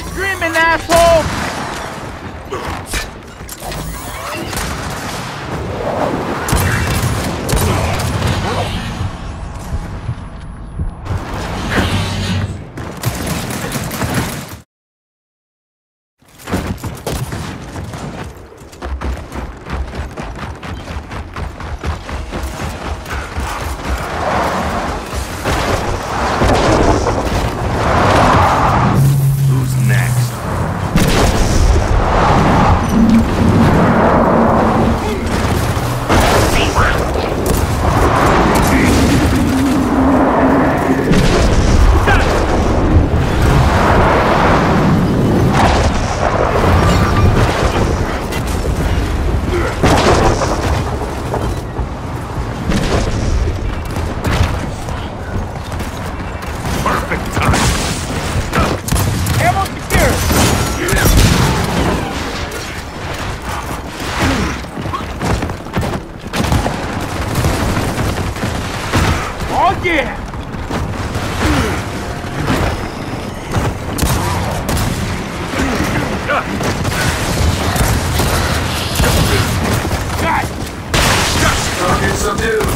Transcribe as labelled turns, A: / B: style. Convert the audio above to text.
A: keep dreaming, asshole! Yeah!
B: Subdued.